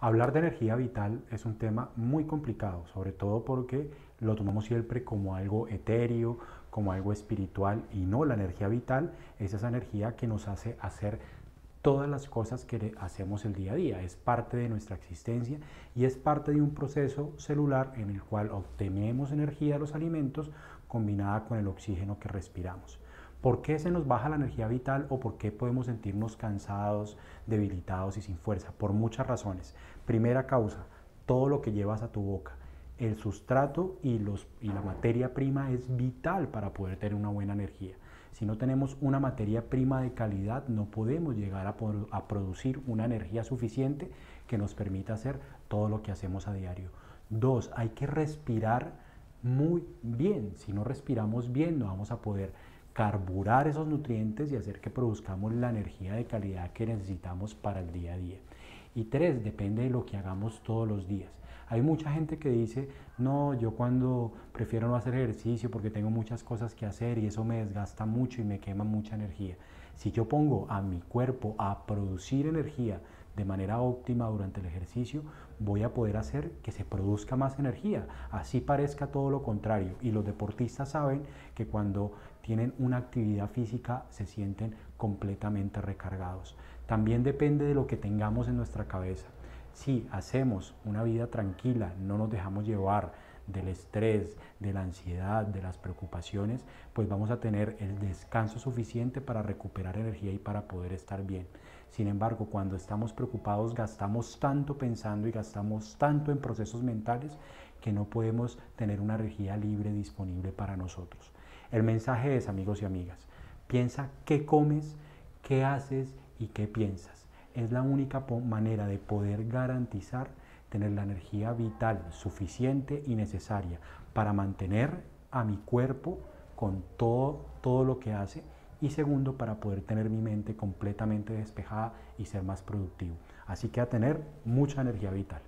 Hablar de energía vital es un tema muy complicado, sobre todo porque lo tomamos siempre como algo etéreo, como algo espiritual y no, la energía vital es esa energía que nos hace hacer todas las cosas que hacemos el día a día, es parte de nuestra existencia y es parte de un proceso celular en el cual obtenemos energía de los alimentos combinada con el oxígeno que respiramos. ¿Por qué se nos baja la energía vital o por qué podemos sentirnos cansados, debilitados y sin fuerza? Por muchas razones. Primera causa, todo lo que llevas a tu boca. El sustrato y, la materia prima es vital para poder tener una buena energía. Si no tenemos una materia prima de calidad, no podemos llegar a, a producir una energía suficiente que nos permita hacer todo lo que hacemos a diario. Dos, hay que respirar muy bien. Si no respiramos bien, no vamos a poder carburar esos nutrientes y hacer que produzcamos la energía de calidad que necesitamos para el día a día. Y tres, depende de lo que hagamos todos los días. Hay mucha gente que dice, no, yo cuando prefiero no hacer ejercicio porque tengo muchas cosas que hacer y eso me desgasta mucho y me quema mucha energía. Si yo pongo a mi cuerpo a producir energía de manera óptima durante el ejercicio, voy a poder hacer que se produzca más energía. Así parezca todo lo contrario. Y los deportistas saben que cuando tienen una actividad física se sienten completamente recargados. También depende de lo que tengamos en nuestra cabeza. Si hacemos una vida tranquila, no nos dejamos llevar del estrés, de la ansiedad, de las preocupaciones, pues vamos a tener el descanso suficiente para recuperar energía y para poder estar bien. Sin embargo, cuando estamos preocupados gastamos tanto pensando y gastamos tanto en procesos mentales que no podemos tener una energía libre disponible para nosotros. El mensaje es, amigos y amigas, piensa qué comes, qué haces y qué piensas. Es la única manera de poder garantizar tener la energía vital suficiente y necesaria para mantener a mi cuerpo con todo, todo lo que hace y segundo para poder tener mi mente completamente despejada y ser más productivo. Así que a tener mucha energía vital.